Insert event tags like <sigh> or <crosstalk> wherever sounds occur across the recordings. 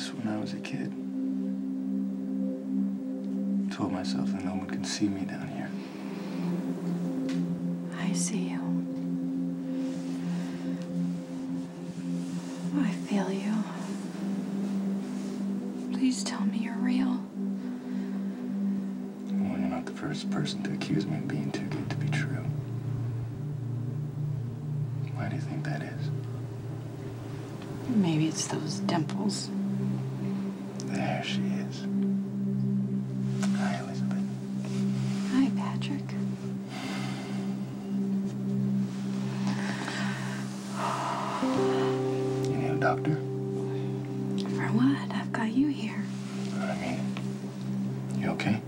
used to do this when I was a kid. Told myself that no one can see me down here. I see you. I feel you. Please tell me you're real. Well, you're not the first person to accuse me of being too good to be true. Why do you think that is? Maybe it's those dimples. There she is. Hi, Elizabeth. Hi, Patrick. You need a doctor? For what? I've got you here. I mean, you okay?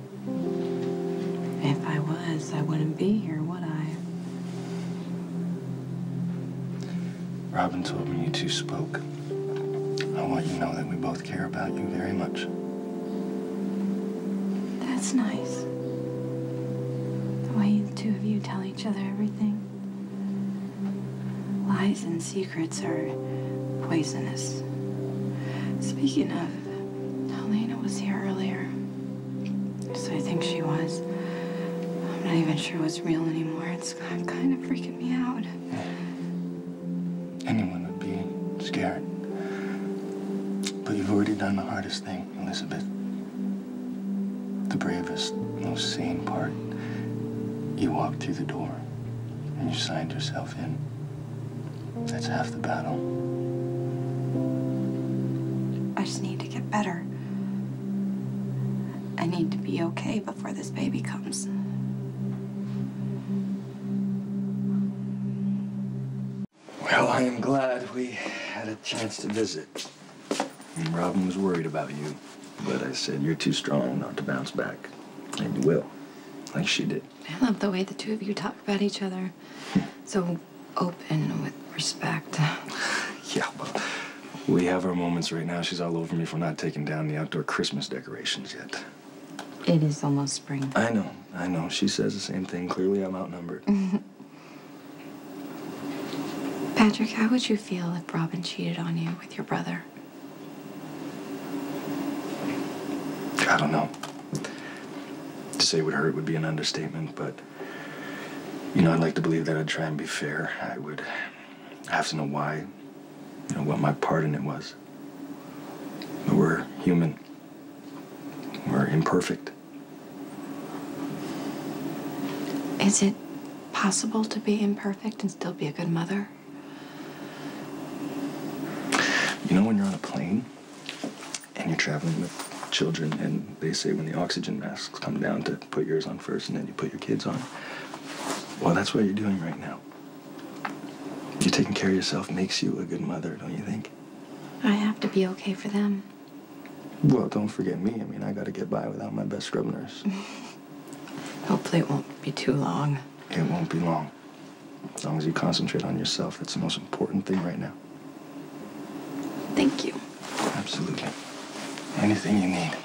If I was, I wouldn't be here, would I? Robin told me you two spoke. I want you to know that we both care about you very much. That's nice. The way the two of you tell each other everything. Lies and secrets are poisonous. Speaking of, Helena was here earlier. So I think she was. I'm not even sure what's real anymore. It's kind of freaking me out. Anyone would be scared. You've already done the hardest thing, Elizabeth. The bravest, most sane part. You walked through the door and you signed yourself in. That's half the battle. I just need to get better. I need to be okay before this baby comes. Well, I am glad we had a chance to visit. And Robin was worried about you, but I said you're too strong not to bounce back. And you will, like she did. I love the way the two of you talk about each other. So open with respect. <laughs> Yeah, well, we have our moments right now. She's all over me for not taking down the outdoor Christmas decorations yet. It is almost spring. I know, I know. She says the same thing. Clearly, I'm outnumbered. <laughs> Patrick, how would you feel if Robin cheated on you with your brother? I don't know. To say it would hurt would be an understatement, but you know, I'd like to believe that I'd try and be fair. I would have to know why, you know, what my part in it was. But we're human. We're imperfect. Is it possible to be imperfect and still be a good mother? You know when you're on a plane and you're traveling with children and they say when the oxygen masks come down to put yours on first and then you put your kids on? Well, that's what you're doing right now. You taking care of yourself makes you a good mother, don't you think? I have to be okay for them. Well, don't forget me. I mean, I gotta get by without my best scrub nurse. <laughs> Hopefully, it won't be too long. It won't be long. As long as you concentrate on yourself, that's the most important thing right now. Thank you. Absolutely. Anything you need.